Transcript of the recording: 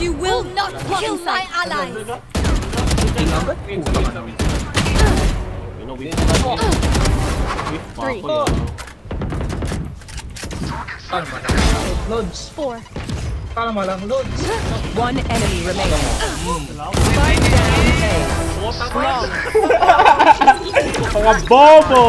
You will not kill my allies. Three. Four. One enemy remaining. Mga bobo!